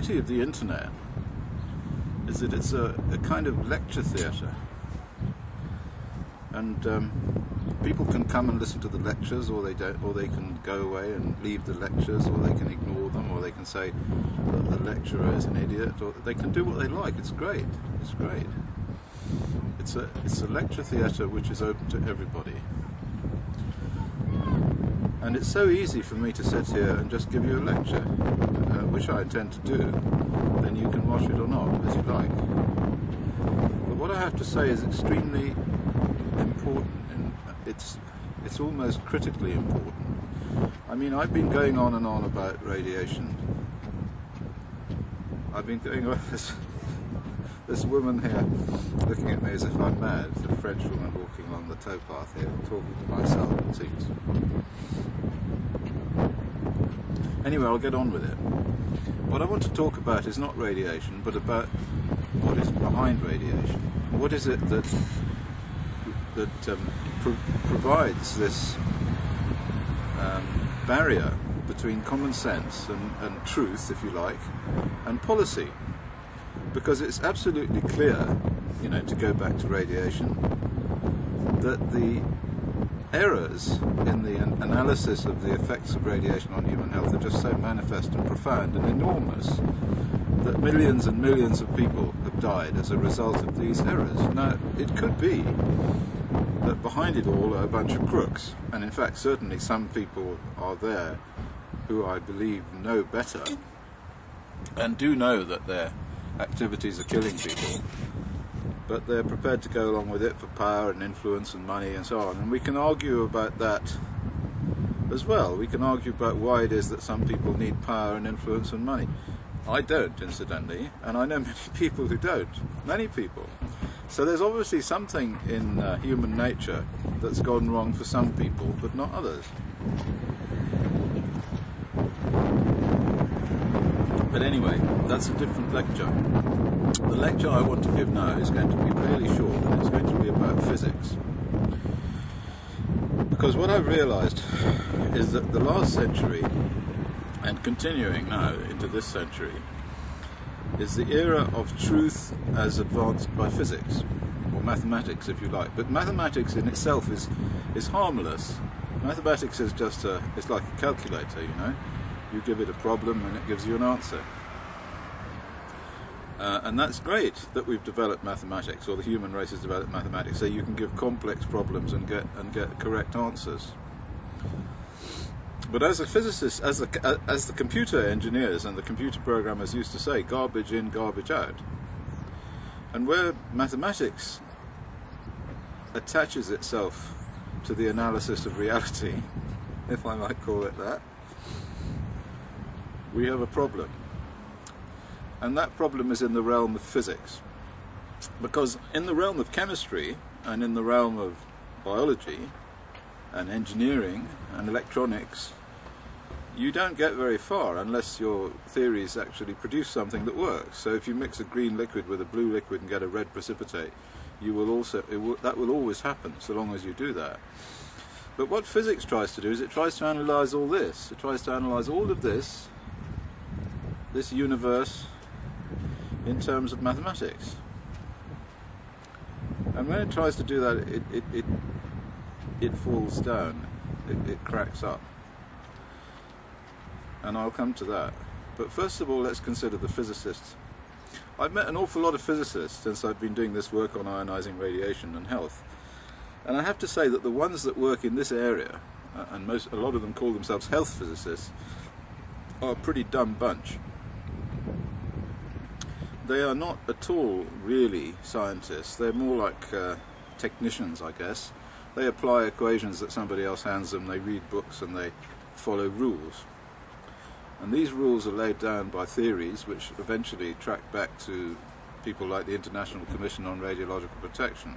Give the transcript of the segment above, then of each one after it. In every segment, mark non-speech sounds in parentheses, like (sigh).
beauty of the internet is that it's a, a kind of lecture theatre. And um, people can come and listen to the lectures, or they don't, or they can go away and leave the lectures, or they can ignore them, or they can say that the lecturer is an idiot, or they can do what they like. It's great. It's great. It's a it's a lecture theatre which is open to everybody. And it's so easy for me to sit here and just give you a lecture, which I intend to do. Then you can watch it or not, as you like. But what I have to say is extremely important, and it's it's almost critically important. I mean, I've been going on and on about radiation. I've been going on (laughs) this this woman here looking at me as if I'm mad. a French woman walking along the towpath here, talking to myself, it seems. Anyway, I'll get on with it. What I want to talk about is not radiation, but about what is behind radiation. What is it that that um, pro- provides this um, barrier between common sense and, and truth, if you like, and policy? because it's absolutely clear, you know, to go back to radiation, that the errors in the an- analysis of the effects of radiation on human health are just so manifest and profound and enormous that millions and millions of people have died as a result of these errors. Now, it could be that behind it all are a bunch of crooks, and in fact, certainly some people are there who I believe know better and do know that they're activities are killing people, but they're prepared to go along with it for power and influence and money and so on. And we can argue about that as well. We can argue about why it is that some people need power and influence and money. I don't, incidentally, and I know (laughs) many people who don't. Many people. So there's obviously something in uh, human nature that's gone wrong for some people, but not others. But anyway, that's a different lecture. The lecture I want to give now is going to be fairly short and it's going to be about physics. Because what I've realized is that the last century, and continuing now into this century, is the era of truth as advanced by physics, or mathematics if you like. But mathematics in itself is, is harmless. Mathematics is just a, it's like a calculator, you know you give it a problem and it gives you an answer. Uh, and that's great that we've developed mathematics, or the human race has developed mathematics, so you can give complex problems and get and get correct answers. But as a physicist, as the as the computer engineers and the computer programmers used to say, garbage in, garbage out. And where mathematics attaches itself to the analysis of reality, (laughs) if I might call it that, we have a problem. And that problem is in the realm of physics. Because in the realm of chemistry and in the realm of biology and engineering and electronics, you don't get very far unless your theories actually produce something that works. So if you mix a green liquid with a blue liquid and get a red precipitate, you will also will, that will always happen so long as you do that. But what physics tries to do is it tries to analyze all this. It tries to analyze all of this this universe in terms of mathematics. And when it tries to do that, it, it, it, it falls down, it, it cracks up. And I'll come to that. But first of all, let's consider the physicists. I've met an awful lot of physicists since I've been doing this work on ionizing radiation and health. And I have to say that the ones that work in this area, uh, and most, a lot of them call themselves health physicists, are a pretty dumb bunch they are not at all really scientists. They're more like uh, technicians, I guess. They apply equations that somebody else hands them, they read books, and they follow rules. And these rules are laid down by theories which eventually track back to people like the International Commission on Radiological Protection.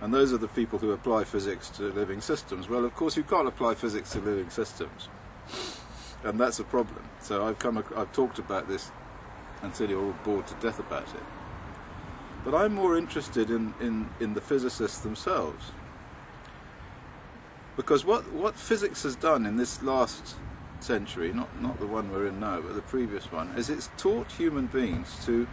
And those are the people who apply physics to living systems. Well, of course, you can't apply physics to living systems. And that's a problem. So I've come, I've talked about this until you're all bored to death about it. But I'm more interested in, in, in the physicists themselves. Because what, what physics has done in this last century, not, not the one we're in now, but the previous one, is it's taught human beings to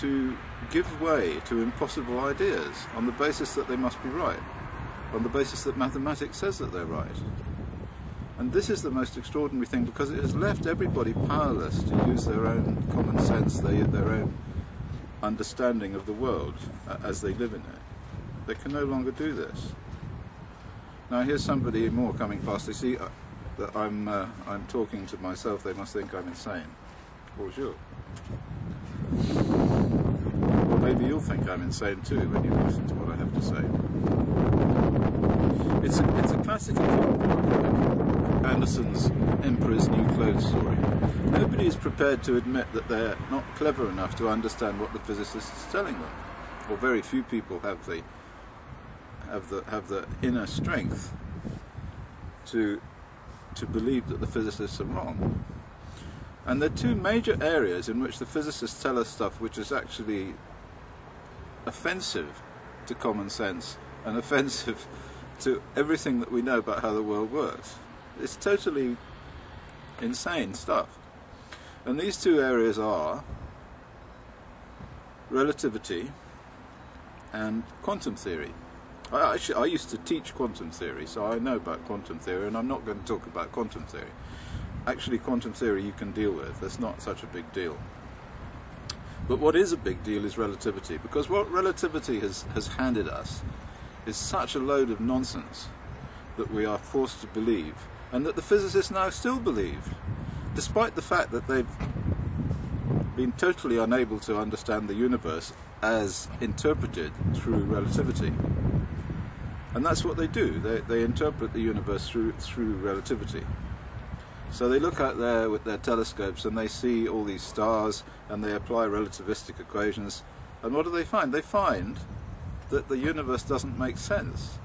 to give way to impossible ideas on the basis that they must be right, on the basis that mathematics says that they're right. And this is the most extraordinary thing because it has left everybody powerless to use their own common sense, their, their own understanding of the world uh, as they live in it. They can no longer do this. Now here's somebody more coming past. They see uh, that I'm uh, I'm talking to myself. They must think I'm insane. Bonjour. Or maybe you'll think I'm insane too when you listen to what I have to say. It's a, it's a classic example Andersen's Emperor's New Clothes story. Nobody is prepared to admit that they're not clever enough to understand what the physicist is telling them, or very few people have the have the have the inner strength to to believe that the physicists are wrong. And there are two major areas in which the physicists tell us stuff which is actually offensive to common sense and (laughs) offensive to everything that we know about how the world works. It's totally insane stuff. And these two areas are relativity and quantum theory. I actually I used to teach quantum theory, so I know about quantum theory, and I'm not going to talk about quantum theory. Actually, quantum theory you can deal with. That's not such a big deal. But what is a big deal is relativity, because what relativity has, has handed us is such a load of nonsense that we are forced to believe, and that the physicists now still believe, despite the fact that they've been totally unable to understand the universe as interpreted through relativity. And that's what they do. They, they interpret the universe through, through relativity. So they look out there with their telescopes and they see all these stars and they apply relativistic equations. And what do they find? They find that the universe doesn't make sense.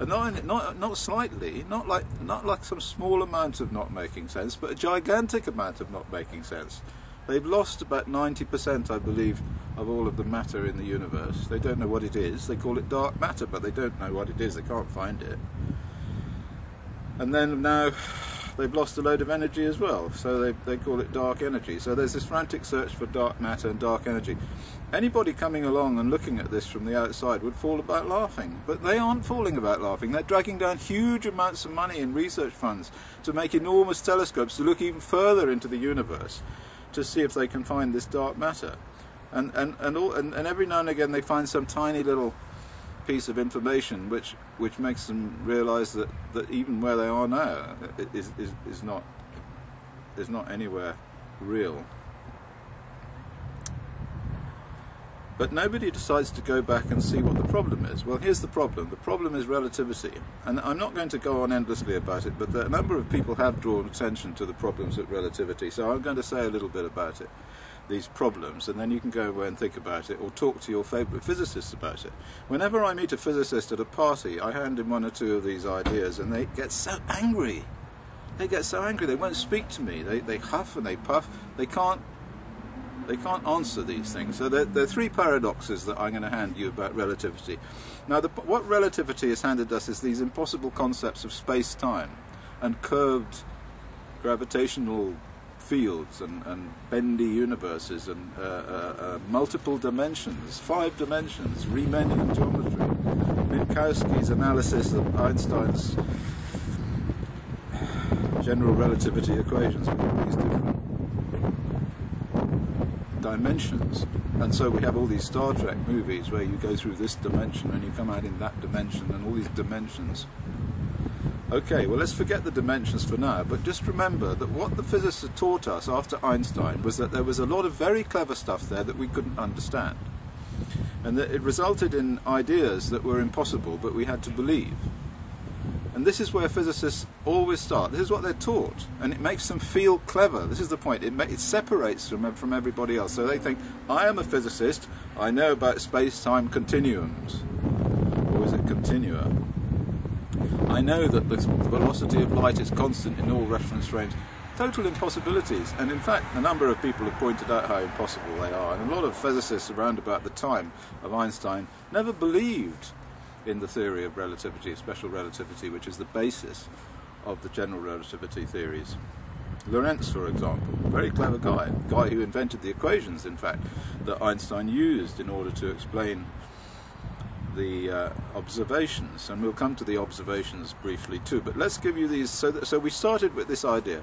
And not, not, not slightly, not like, not like some small amount of not making sense, but a gigantic amount of not making sense. They've lost about 90%, I believe, of all of the matter in the universe. They don't know what it is. They call it dark matter, but they don't know what it is. They can't find it. And then now they've lost a load of energy as well, so they, they call it dark energy. So there's this frantic search for dark matter and dark energy. Anybody coming along and looking at this from the outside would fall about laughing, but they aren't falling about laughing. They're dragging down huge amounts of money in research funds to make enormous telescopes to look even further into the universe to see if they can find this dark matter. And, and, and, all, and, and every now and again they find some tiny little piece of information which, which makes them realize that, that even where they are now is, is, is, not, is not anywhere real. But nobody decides to go back and see what the problem is. Well, here's the problem. The problem is relativity. And I'm not going to go on endlessly about it, but a number of people have drawn attention to the problems of relativity. So I'm going to say a little bit about it, these problems, and then you can go away and think about it or talk to your favourite physicists about it. Whenever I meet a physicist at a party, I hand him one or two of these ideas, and they get so angry. They get so angry, they won't speak to me. They, they huff and they puff. They can't they can't answer these things. So there, there, are three paradoxes that I'm going to hand you about relativity. Now, the, what relativity has handed us is these impossible concepts of space-time and curved gravitational fields and, and bendy universes and uh, uh, uh, multiple dimensions, five dimensions, Riemannian geometry, Minkowski's analysis of Einstein's general relativity equations, with all these different dimensions. And so we have all these Star Trek movies where you go through this dimension and you come out in that dimension and all these dimensions. Okay, well, let's forget the dimensions for now, but just remember that what the physicists had taught us after Einstein was that there was a lot of very clever stuff there that we couldn't understand. And that it resulted in ideas that were impossible, but we had to believe. And this is where physicists always start. This is what they're taught, and it makes them feel clever. This is the point. It, it separates them from everybody else. So they think, I am a physicist. I know about space-time continuums, or is it continua? I know that the velocity of light is constant in all reference frames. Total impossibilities, and in fact, a number of people have pointed out how impossible they are. And a lot of physicists around about the time of Einstein never believed in the theory of relativity, of special relativity, which is the basis of the general relativity theories. Lorentz, for example, very clever guy, guy who invented the equations, in fact, that Einstein used in order to explain the uh, observations, and we'll come to the observations briefly too. But let's give you these. So, so we started with this idea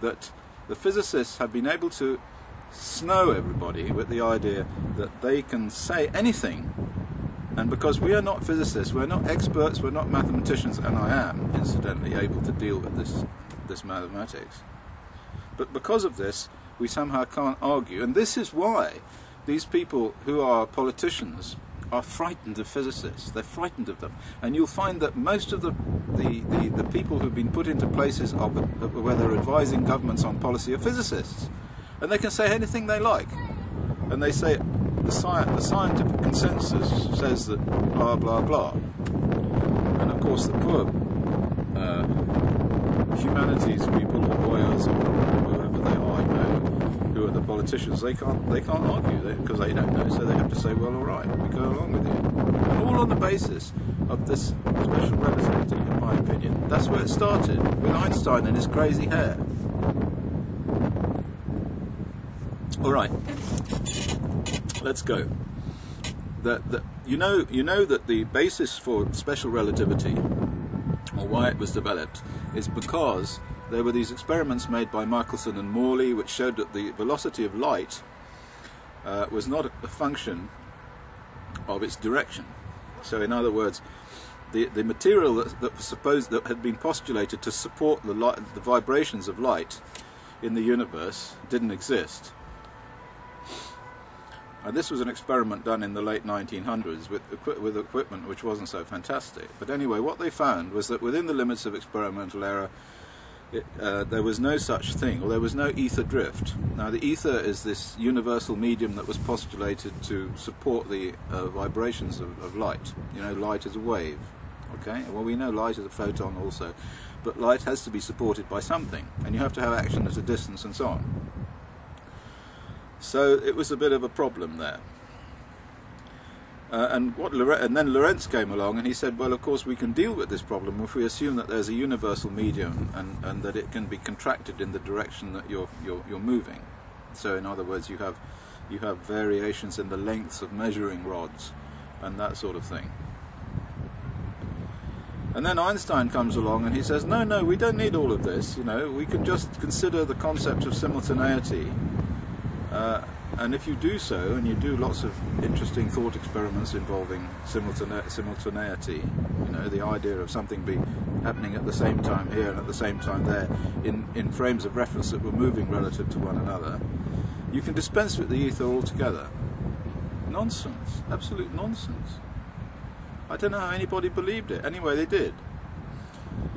that the physicists have been able to snow everybody with the idea that they can say anything. And because we are not physicists, we're not experts, we're not mathematicians, and I am, incidentally, able to deal with this, this mathematics. But because of this, we somehow can't argue. And this is why these people who are politicians are frightened of physicists. They're frightened of them. And you'll find that most of the, the, the, the people who've been put into places of, where they're advising governments on policy are physicists. And they can say anything they like. And they say the, sci- the scientific consensus says that blah, blah, blah. And of course, the poor uh, humanities people or lawyers or whoever they are, you know, who are the politicians, they can't they can't argue because they don't know, so they have to say, well, all right, we go along with you, and all on the basis of this special relativity, in my opinion. That's where it started with Einstein and his crazy hair. All right, let's go. That, that you know you know that the basis for special relativity or why it was developed is because there were these experiments made by Michelson and Morley which showed that the velocity of light uh, was not a function of its direction. So, in other words, the, the material that, that was supposed that had been postulated to support the, light, the vibrations of light in the universe didn't exist. And this was an experiment done in the late 1900s with, with equipment which wasn't so fantastic. But anyway, what they found was that within the limits of experimental error, it, uh, there was no such thing, or there was no ether drift. Now, the ether is this universal medium that was postulated to support the uh, vibrations of, of, light. You know, light is a wave. Okay, well, we know light is a photon also, but light has to be supported by something, and you have to have action at a distance and so on. So it was a bit of a problem there. Uh, and what and then Lorentz came along and he said, well, of course we can deal with this problem if we assume that there's a universal medium and, and that it can be contracted in the direction that you're, you're, you're moving. So in other words, you have you have variations in the lengths of measuring rods and that sort of thing. And then Einstein comes along and he says, no, no, we don't need all of this. You know, we can just consider the concept of simultaneity. Uh, and if you do so, and you do lots of interesting thought experiments involving simultane- simultaneity, you know, the idea of something be happening at the same time here and at the same time there, in, in frames of reference that were moving relative to one another, you can dispense with the ether altogether. Nonsense. Absolute nonsense. I don't know how anybody believed it. Anyway, they did.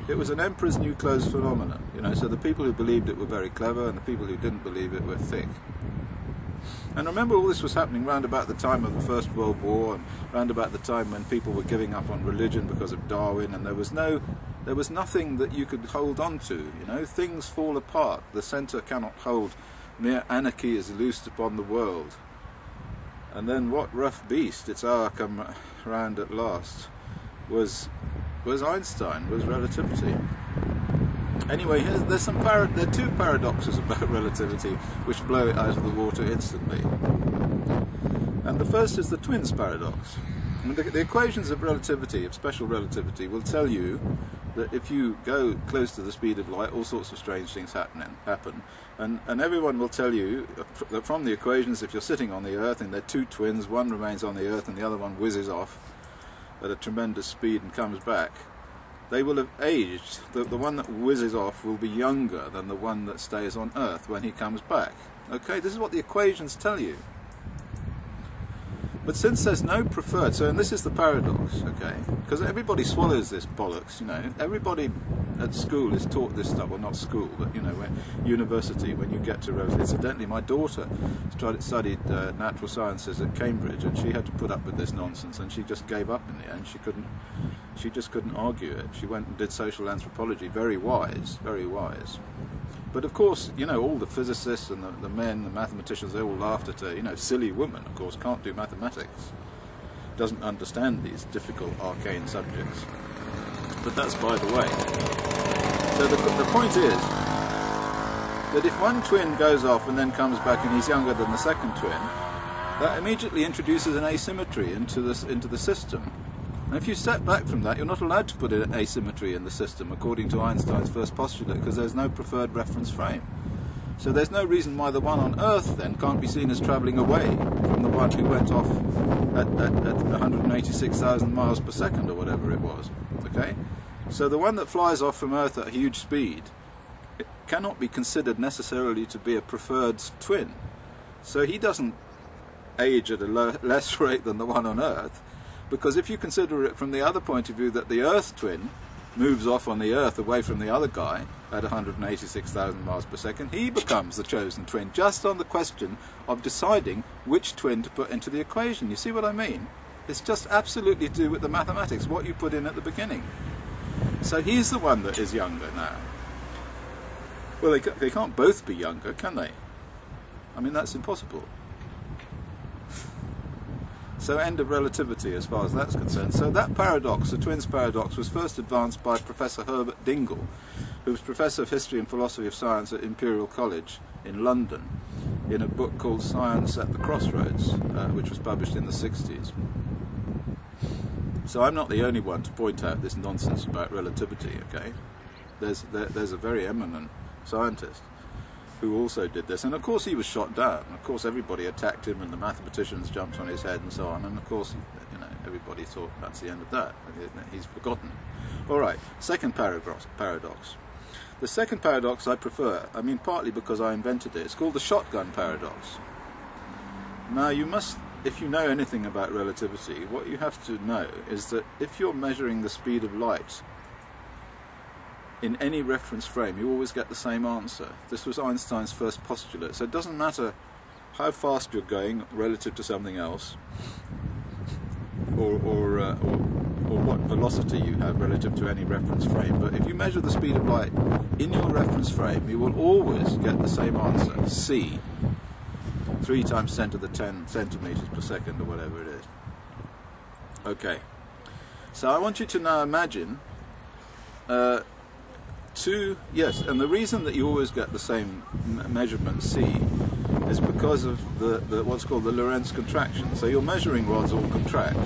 It was an emperor's new clothes phenomenon, you know, so the people who believed it were very clever and the people who didn't believe it were thick. And remember, all this was happening round about the time of the First World War, and round about the time when people were giving up on religion because of Darwin, and there was no, there was nothing that you could hold on to. You know, things fall apart. The centre cannot hold. Mere anarchy is loosed upon the world. And then, what rough beast? Its hour come round at last. Was was Einstein? Was relativity? Anyway, there's some there are two paradoxes (laughs) about relativity which blow it out of the water instantly. And the first is the twins paradox. The, the, equations of relativity, of special relativity, will tell you that if you go close to the speed of light, all sorts of strange things happen. happen. And, and everyone will tell you that from the equations, if you're sitting on the Earth and there are two twins, one remains on the Earth and the other one whizzes off at a tremendous speed and comes back, they will have aged. The, the one that whizzes off will be younger than the one that stays on Earth when he comes back. Okay, this is what the equations tell you. But since there's no preferred, so and this is the paradox, okay, because everybody swallows this bollocks, you know, everybody at school is taught this stuff, well not school, but you know, when, university, when you get to, Rose, incidentally my daughter studied uh, natural sciences at Cambridge and she had to put up with this nonsense and she just gave up in the end, she couldn't, she just couldn't argue it. She went and did social anthropology, very wise, very wise. But of course, you know, all the physicists and the, the men, the mathematicians, they all laughed at her. You know, silly woman, of course, can't do mathematics, doesn't understand these difficult, arcane subjects. But that's by the way. So the, the point is that if one twin goes off and then comes back and he's younger than the second twin, that immediately introduces an asymmetry into this into the system. And if you step back from that, you're not allowed to put an asymmetry in the system according to Einstein's first postulate because there's no preferred reference frame. So there's no reason why the one on Earth then can't be seen as travelling away from the one who went off at, at, at 186,000 miles per second or whatever it was. Okay? So the one that flies off from Earth at a huge speed cannot be considered necessarily to be a preferred twin. So he doesn't age at a (laughs) less rate than the one on Earth, because if you consider it from the other point of view that the Earth twin moves off on the Earth away from the other guy at 186,000 miles per second, he becomes the chosen twin, just on the question of deciding which twin to put into the equation. You see what I mean? It's just absolutely to do with the mathematics, what you put in at the beginning. So he's the one that is younger now. Well, they, they can't both be younger, can they? I mean, that's impossible. So end of relativity as far as that's concerned. So that paradox, the twins paradox, was first advanced by Professor Herbert Dingle, who was Professor of History and Philosophy of Science at Imperial College in London, in a book called Science at the Crossroads, uh, which was published in the 60s. So I'm not the only one to point out this nonsense about relativity, okay? There's, there, there's a very eminent scientist who also did this. And of course, he was shot down. Of course, everybody attacked him, and the mathematicians jumped on his head and so on. And of course, you know, everybody thought that's the end of that. He's forgotten. All right, second paradox. paradox. The second paradox I prefer, I mean, partly because I invented it. It's called the shotgun paradox. Now, you must, if you know anything about relativity, what you have to know is that if you're measuring the speed of light in any reference frame, you always get the same answer. This was Einstein's first postulate. So it doesn't matter how fast you're going relative to something else, or, or, uh, or, or, what velocity you have relative to any reference frame. But if you measure the speed of light in your reference frame, you will always get the same answer, c, 3 times 10 to the 10 centimeters per second, or whatever it is. Okay. So I want you to now imagine uh, two, yes, and the reason that you always get the same measurement C is because of the, the what's called the Lorentz contraction. So your measuring rods all contract.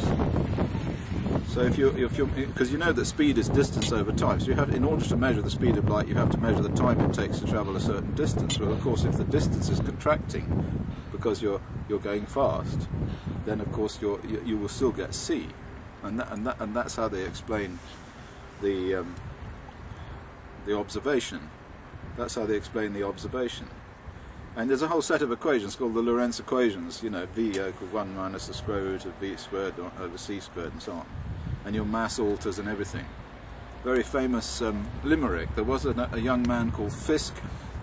So if you if you because you know that speed is distance over time, so you have in order to measure the speed of light, you have to measure the time it takes to travel a certain distance. Well, of course, if the distance is contracting because you're you're going fast, then of course you you will still get c, and that, and that, and that's how they explain the um, the observation. That's how they explain the observation. And there's a whole set of equations called the Lorentz equations, you know, V equal 1 minus the square root of V squared over C squared and so on. And your mass alters and everything. Very famous um, limerick. There was a, a young man called Fisk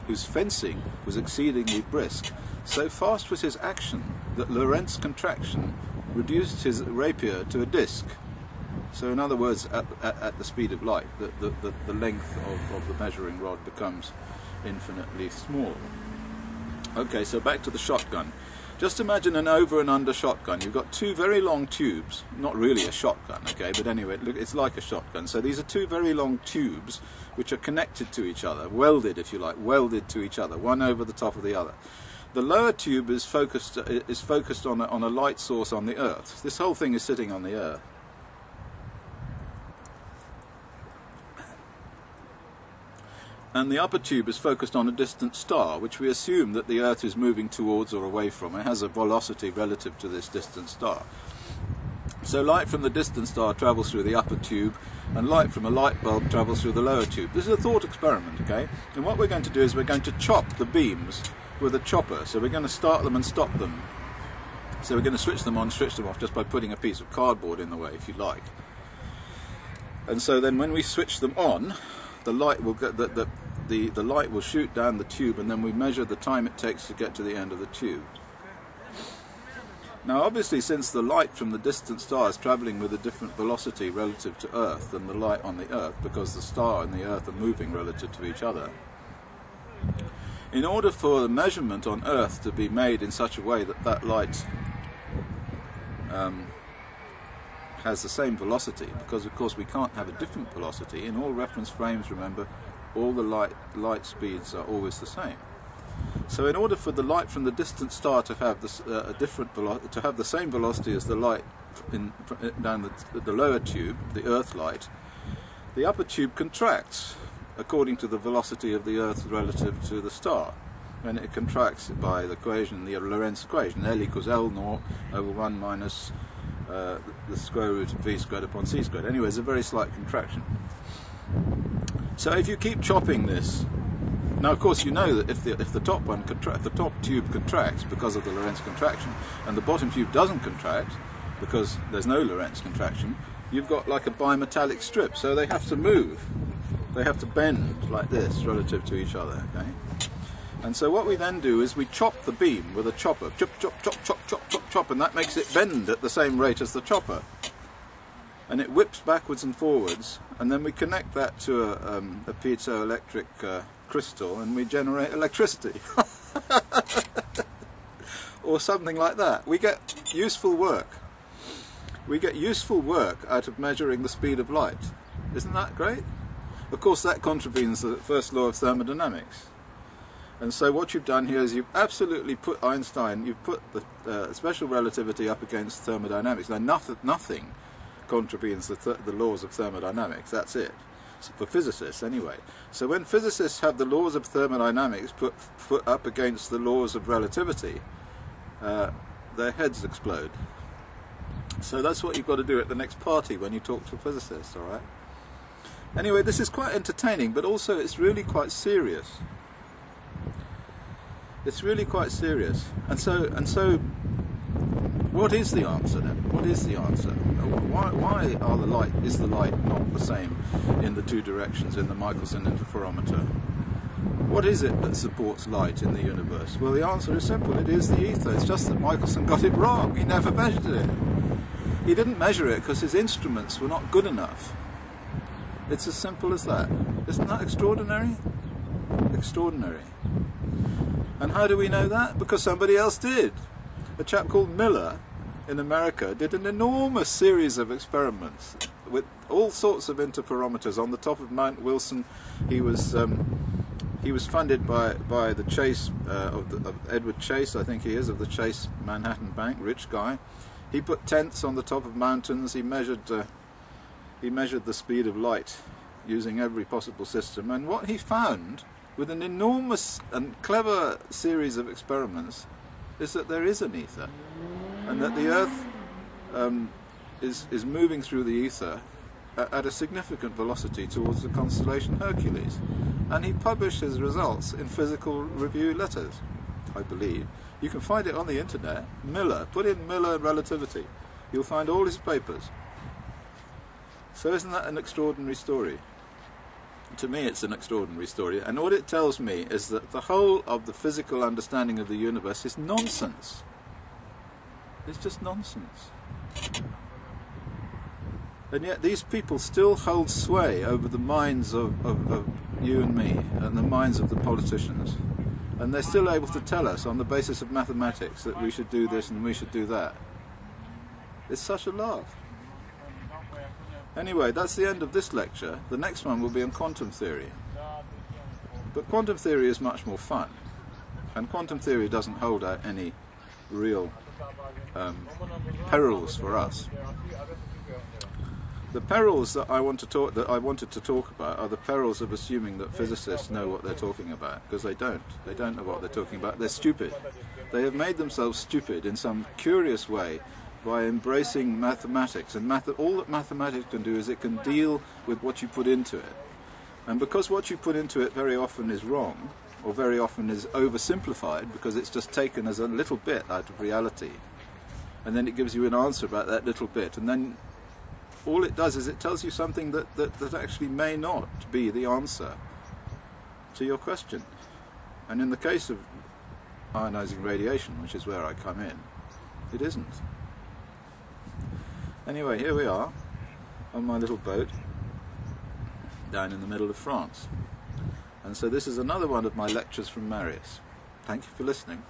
whose fencing was exceedingly brisk. So fast was his action that Lorentz contraction reduced his rapier to a disc. So in other words, at, at, at the speed of light, the, the, the, length of, of the measuring rod becomes infinitely small. Okay, so back to the shotgun. Just imagine an over and under shotgun. You've got two very long tubes, not really a shotgun, okay, but anyway, it's like a shotgun. So these are two very long tubes which are connected to each other, welded, if you like, welded to each other, one over the top of the other. The lower tube is focused is focused on a, on a light source on the Earth. This whole thing is sitting on the Earth. And the upper tube is focused on a distant star, which we assume that the Earth is moving towards or away from. It has a velocity relative to this distant star. So light from the distant star travels through the upper tube, and light from a light bulb travels through the lower tube. This is a thought experiment, okay? And what we're going to do is we're going to chop the beams with a chopper. So we're going to start them and stop them. So we're going to switch them on, switch them off, just by putting a piece of cardboard in the way, if you like. And so then when we switch them on, the light will get the, the, the, the light will shoot down the tube and then we measure the time it takes to get to the end of the tube. Now obviously since the light from the distant star is travelling with a different velocity relative to Earth than the light on the Earth because the star and the Earth are moving relative to each other, in order for the measurement on Earth to be made in such a way that that light um, has the same velocity, because of course we can't have a different velocity, in all reference frames remember all the light light speeds are always the same. So in order for the light from the distant star to have this, uh, a different to have the same velocity as the light in, down the, the lower tube, the Earth light, the upper tube contracts according to the velocity of the Earth relative to the star. And it contracts by the equation, the Lorentz equation, L equals L naught over 1 minus uh, the square root of V squared upon C squared. Anyway, it's a very slight contraction. So if you keep chopping this, now of course you know that if the, if the top one if the top tube contracts because of the Lorentz contraction, and the bottom tube doesn't contract because there's no Lorentz contraction, you've got like a bimetallic strip. So they have to move, they have to bend like this relative to each other. Okay. And so what we then do is we chop the beam with a chopper, chop, chop, chop, chop, chop, chop, chop, and that makes it bend at the same rate as the chopper. And it whips backwards and forwards, and then we connect that to a, um, a piezoelectric uh, crystal, and we generate electricity. (laughs) or something like that. We get useful work. We get useful work out of measuring the speed of light. Isn't that great? Of course, that contravenes the first law of thermodynamics. And so what you've done here is you've absolutely put Einstein, you've put the uh, special relativity up against thermodynamics. Now nothing, nothing contravenes the, th the laws of thermodynamics, that's it. For physicists anyway. So when physicists have the laws of thermodynamics put, put up against the laws of relativity, uh, their heads explode. So that's what you've got to do at the next party when you talk to a physicist, alright? Anyway, this is quite entertaining, but also it's really quite serious. It's really quite serious. And so, and so, what is the answer then? What is the answer? Uh, why, why are the light is the light not the same in the two directions in the Michelson interferometer? What is it that supports light in the universe? Well, the answer is simple. It is the ether. It's just that Michelson got it wrong. He never measured it. He didn't measure it because his instruments were not good enough. It's as simple as that. Isn't that extraordinary? Extraordinary. And how do we know that? Because somebody else did. A chap called Miller in America did an enormous series of experiments with all sorts of interferometers on the top of Mount Wilson. He was um, he was funded by by the Chase uh, of, the, of, Edward Chase, I think he is, of the Chase Manhattan Bank, rich guy. He put tents on the top of mountains. He measured uh, he measured the speed of light using every possible system, and what he found with an enormous and clever series of experiments is that there is an ether and that the Earth um, is, is moving through the ether at, at, a significant velocity towards the constellation Hercules. And he published his results in physical review letters, I believe. You can find it on the internet. Miller, put in Miller relativity. You'll find all his papers. So isn't that an extraordinary story? To me it's an extraordinary story. And what it tells me is that the whole of the physical understanding of the universe is nonsense. It's just nonsense. And yet these people still hold sway over the minds of, of, of you and me and the minds of the politicians. And they're still able to tell us on the basis of mathematics that we should do this and we should do that. It's such a laugh Anyway, that's the end of this lecture. The next one will be on quantum theory. But quantum theory is much more fun. And quantum theory doesn't hold out any real um, perils for us. The perils that I want to talk that I wanted to talk about are the perils of assuming that physicists know what they're talking about because they don't. They don't know what they're talking about. They're stupid. They have made themselves stupid in some curious way by embracing mathematics. And math all that mathematics can do is it can deal with what you put into it. And because what you put into it very often is wrong, or very often is oversimplified because it's just taken as a little bit out of reality, and then it gives you an answer about that little bit, and then all it does is it tells you something that, that, that actually may not be the answer to your question. And in the case of ionizing radiation, which is where I come in, it isn't. Anyway, here we are on my little boat down in the middle of France. And so this is another one of my lectures from Marius. Thank you for listening.